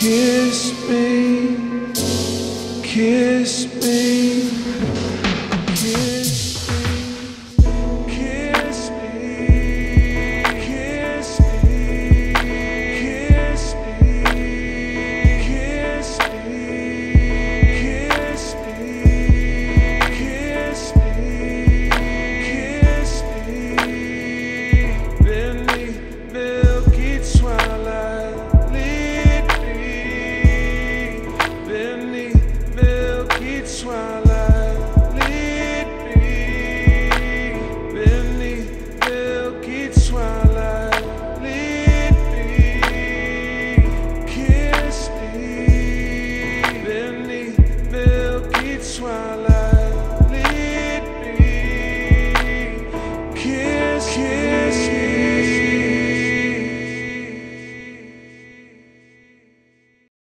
Kiss me, kiss me.